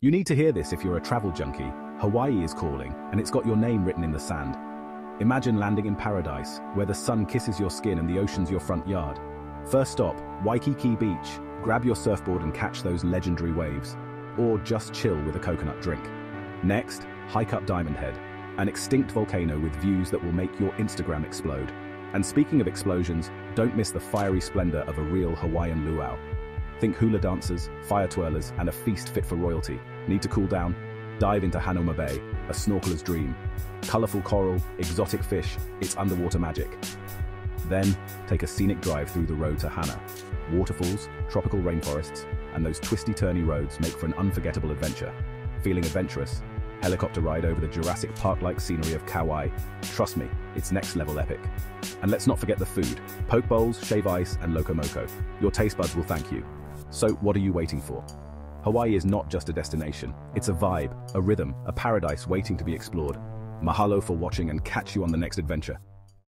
You need to hear this if you're a travel junkie. Hawaii is calling, and it's got your name written in the sand. Imagine landing in paradise, where the sun kisses your skin and the ocean's your front yard. First stop, Waikiki Beach. Grab your surfboard and catch those legendary waves. Or just chill with a coconut drink. Next, hike up Diamond Head, an extinct volcano with views that will make your Instagram explode. And speaking of explosions, don't miss the fiery splendor of a real Hawaiian luau. Think hula dancers, fire twirlers, and a feast fit for royalty. Need to cool down? Dive into Hanauma Bay, a snorkeler's dream. Colorful coral, exotic fish, it's underwater magic. Then, take a scenic drive through the road to Hana. Waterfalls, tropical rainforests, and those twisty-turny roads make for an unforgettable adventure. Feeling adventurous? Helicopter ride over the Jurassic Park-like scenery of Kauai. Trust me, it's next-level epic. And let's not forget the food. Poke bowls, shave ice, and loco moco. Your taste buds will thank you. So what are you waiting for? Hawaii is not just a destination. It's a vibe, a rhythm, a paradise waiting to be explored. Mahalo for watching and catch you on the next adventure.